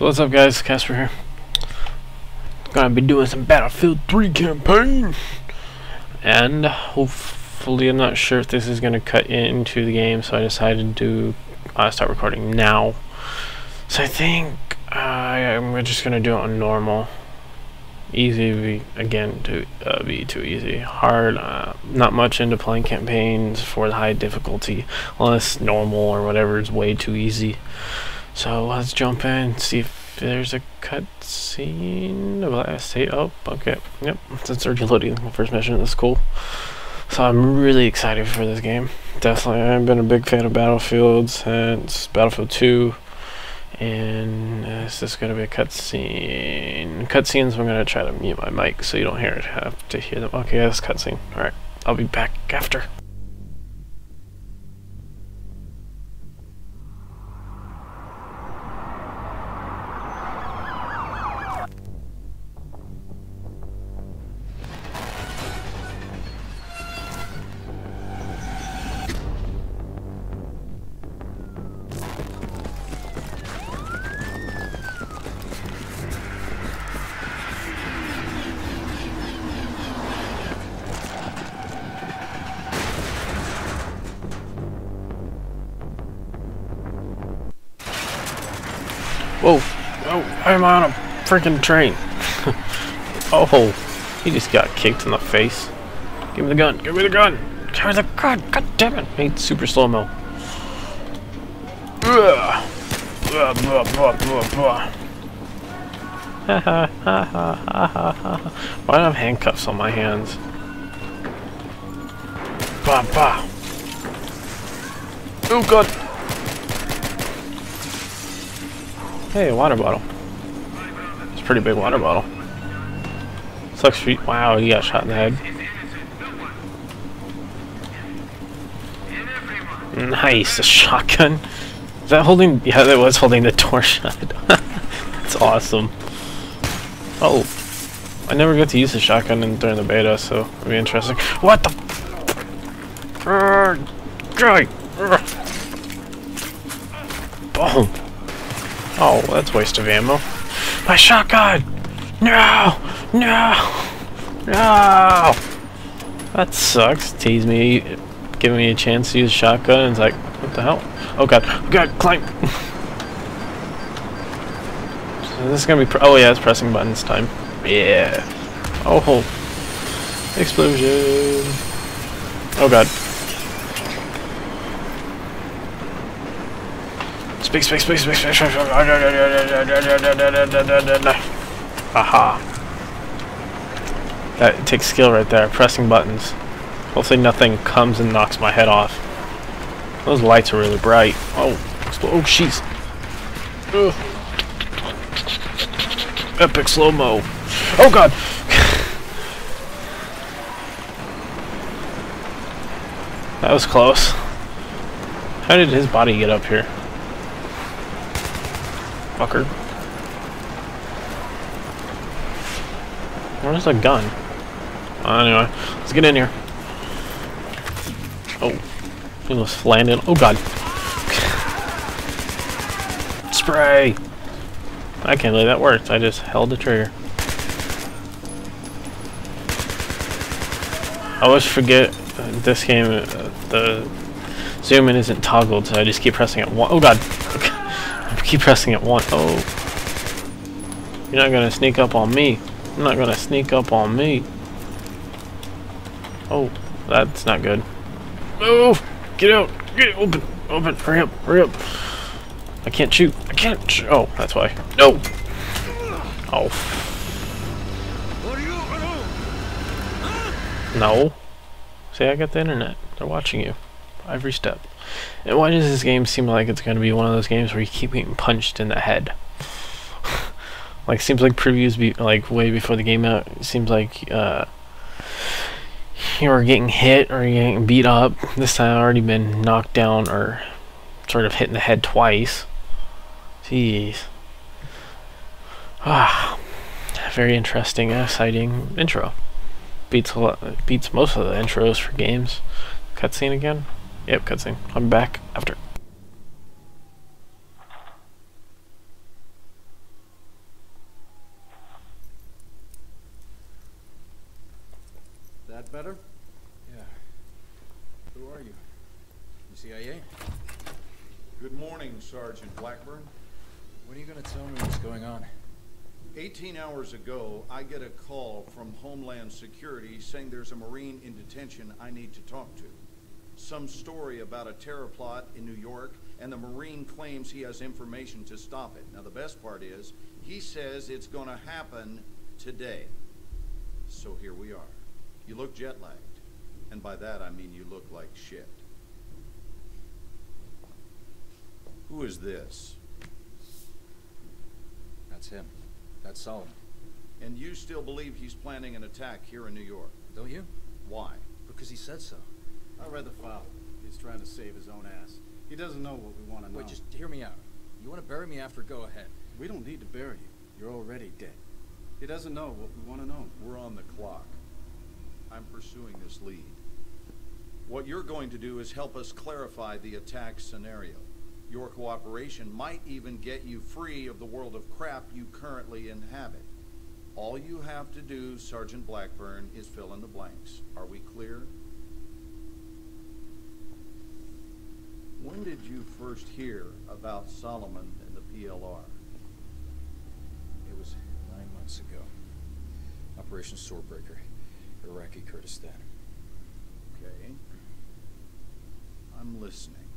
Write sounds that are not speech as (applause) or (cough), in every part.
So what's up guys, Casper here. Gonna be doing some Battlefield 3 campaign. And hopefully I'm not sure if this is gonna cut into the game, so I decided to uh, start recording now. So I think uh, I'm just gonna do it on normal. Easy, again, to uh, be too easy. Hard, uh, not much into playing campaigns for the high difficulty, unless normal or whatever is way too easy. So let's jump in and see if there's a cutscene. Will I say oh okay. Yep, since they're loading the first mission, that's cool. So I'm really excited for this game. Definitely I've been a big fan of Battlefield since Battlefield 2 and this is gonna be a cutscene. Cutscenes I'm gonna try to mute my mic so you don't hear it have to hear them. Okay, that's cutscene. Alright. I'll be back after. Whoa! Oh, I'm on a freaking train. (laughs) oh, he just got kicked in the face. Give me the gun! Give me the gun! Give me the gun! God damn it! I super slow mo. Why do I have handcuffs on my hands? Bah, bah. Oh god! Hey, water bottle. It's a pretty big water bottle. Sucks you. Wow, he got shot in the head. Nice, a shotgun. Is that holding? Yeah, that was holding the door (laughs) shut. That's awesome. Oh, I never got to use the shotgun in, during the beta, so it'll be interesting. What the? Boom. Oh, that's waste of ammo. My shotgun! No! No! No! That sucks. Tease me, giving me a chance to use a shotgun, and it's like, what the hell? Oh god, god, climb! so this is gonna be, oh yeah, it's pressing buttons time. Yeah. Oh, explosion! Oh god. Speak, speak, speak, speak, speak, speak. Aha. That takes skill right there, pressing buttons. Hopefully nothing comes and knocks my head off. Those lights are really bright. Oh, oh, jeez. Epic slow-mo. Oh god! (laughs) that was close. How did his body get up here? Fucker. Where's the gun? anyway, let's get in here. Oh, he almost landed. Oh god. (laughs) Spray! I can't believe that worked. I just held the trigger. I always forget uh, this game, uh, the zoom in isn't toggled, so I just keep pressing it. Oh god. Keep pressing it one. Oh. You're not gonna sneak up on me. I'm not gonna sneak up on me. Oh, that's not good. Move! Get out! Get open! Open! Hurry up! Hurry up! I can't shoot! I can't Oh, that's why. No! Oh. No. See, I got the internet. They're watching you. Every step. And why does this game seem like it's going to be one of those games where you keep getting punched in the head? (laughs) like, seems like previews, be like, way before the game out, seems like, uh, you are getting hit or you're getting beat up. This time I've already been knocked down or sort of hit in the head twice. Jeez. Ah, very interesting, exciting intro. Beats a lot, beats most of the intros for games. Cutscene again. Yep, cutscene. I'm back after. That better? Yeah. Who are you? The CIA? Good morning, Sergeant Blackburn. When are you going to tell me what's going on? 18 hours ago, I get a call from Homeland Security saying there's a Marine in detention I need to talk to. Some story about a terror plot in New York, and the Marine claims he has information to stop it. Now, the best part is, he says it's gonna happen today. So here we are. You look jet lagged. And by that, I mean you look like shit. Who is this? That's him. That's Solomon. And you still believe he's planning an attack here in New York? Don't you? Why? Because he said so. I read the file. He's trying to save his own ass. He doesn't know what we want to know. Wait, just hear me out. You wanna bury me after, go ahead. We don't need to bury you. You're already dead. He doesn't know what we want to know. We're on the clock. I'm pursuing this lead. What you're going to do is help us clarify the attack scenario. Your cooperation might even get you free of the world of crap you currently inhabit. All you have to do, Sergeant Blackburn, is fill in the blanks. Are we clear? When did you first hear about Solomon and the PLR? It was nine months ago. Operation Swordbreaker, Iraqi Kurdistan. Okay. I'm listening.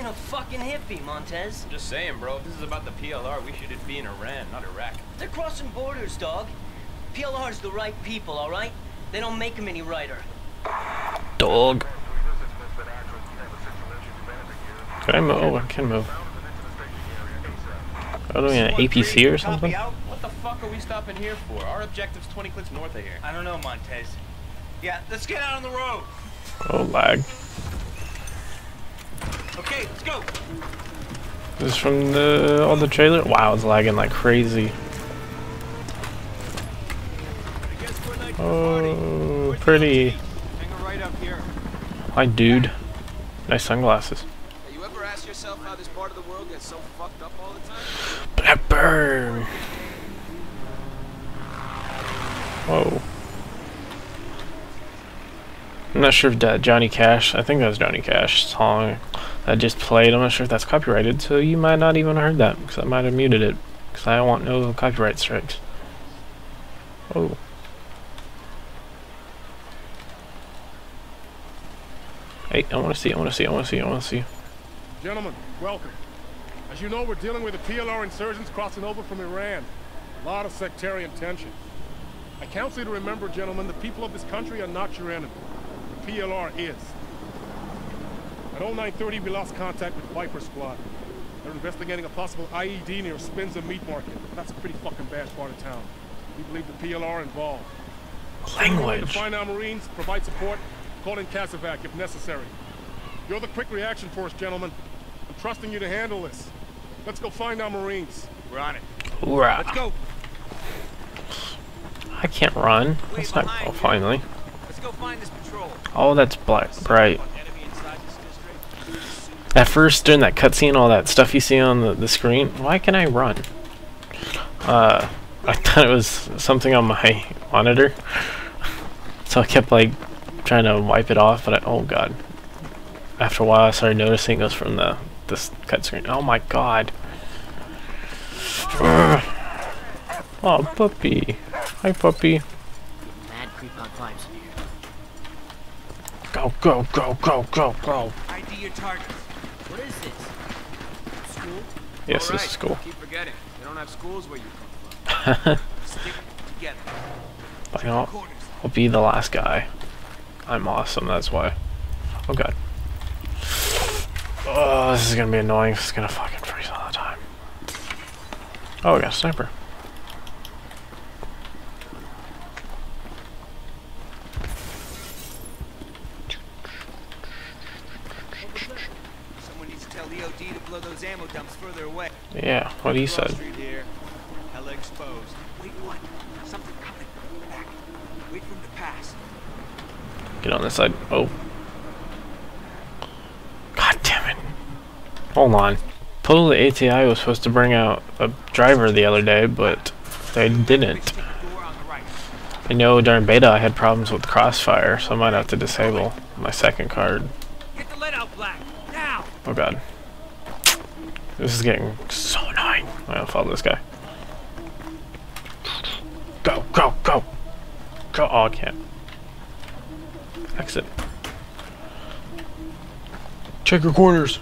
Being a fucking hippie, Montez. I'm just saying, bro, if this is about the PLR, we should be in Iran, not Iraq. They're crossing borders, dog. PLR's the right people, all right? They don't make 'em any righter. Dog. Can I move? Oh, I can move. Are we an APC or something? What the fuck are we stopping here for? Our objective's 20 clicks north of here. I don't know, Montez. Yeah, let's get out on the road. Oh, lag. Okay, let's go. This is from the on the trailer. Wow, it's lagging like crazy. Oh, pretty. Hang right up here. Hi, dude. Nice sunglasses. You ever ask yourself how this part of the world gets so fucked up all the time? Blackburn. Whoa. I'm not sure if that Johnny Cash. I think that was Johnny Cash song that just played. I'm not sure if that's copyrighted, so you might not even heard that because I might have muted it because I don't want no copyright strikes. Oh. Hey, I want to see. I want to see. I want to see. I want to see. Gentlemen, welcome. As you know, we're dealing with the PLR insurgents crossing over from Iran. A lot of sectarian tension. I counsel you to remember, gentlemen, the people of this country are not your enemy. The PLR is. At 0930, we lost contact with Viper Squad. They're investigating a possible IED near Spinza Meat Market. That's a pretty fucking bad part of town. We believe the PLR involved. To Language. find our Marines, provide support, call in CASEVAC if necessary. You're the quick reaction force, gentlemen. I'm trusting you to handle this. Let's go find our Marines. We're on it. Hoorah. Let's go. I can't run. That's not. Oh, Oh, that's black. Bright. At first, during that cutscene, all that stuff you see on the, the screen, why can I run? Uh, I (laughs) thought it was something on my monitor. So I kept, like, trying to wipe it off, but I, oh god. After a while, I started noticing it was from the this cutscene. Oh my god. (sighs) Oh, puppy. Hi, puppy. Mad creep on vibes in here. Go, go, go, go, go, go. ID your targets. What is this? School? Yes, All this is cool. Keep forgetting. They don't have schools where you come from. (laughs) Stick together. But, you know, I'll be the last guy. I'm awesome, that's why. Oh god. Oh, this is gonna be annoying. It's gonna fucking freeze all the time. Oh, I got a sniper. Someone needs to tell the OD to blow those ammo dumps further away. Yeah, what he Cross said. Hella exposed. Wait, what? Something coming. Back. Wait for him to pass. Get on this side. Oh. God damn it. Hold on. Pull the ATI was supposed to bring out a driver the other day, but they didn't. Take the door on the right. I know during beta I had problems with crossfire, so I might have to disable my second card. Get the lead out, Black. Now. Oh god. This is getting so annoying. I'm gonna follow this guy. Go, go, go! Go! Oh, I can't. Exit. Check your corners!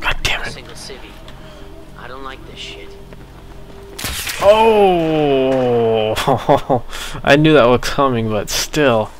God damn it. Single city. I don't like this shit. Oh! (laughs) I knew that was coming, but still.